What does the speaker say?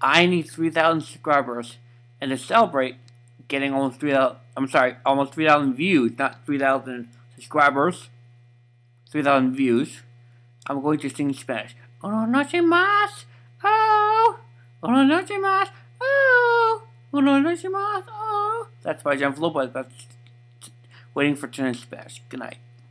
I need 3,000 subscribers, and to celebrate getting almost 3,000, I'm sorry, almost 3,000 views, not 3,000 subscribers, 3,000 views, I'm going to sing Spanish. Oh, uno noche más, oh, oh uno noche más, oh, oh uno noche más, oh. That's by Jennifer Lopez. That's waiting for turn in Spanish. Good night.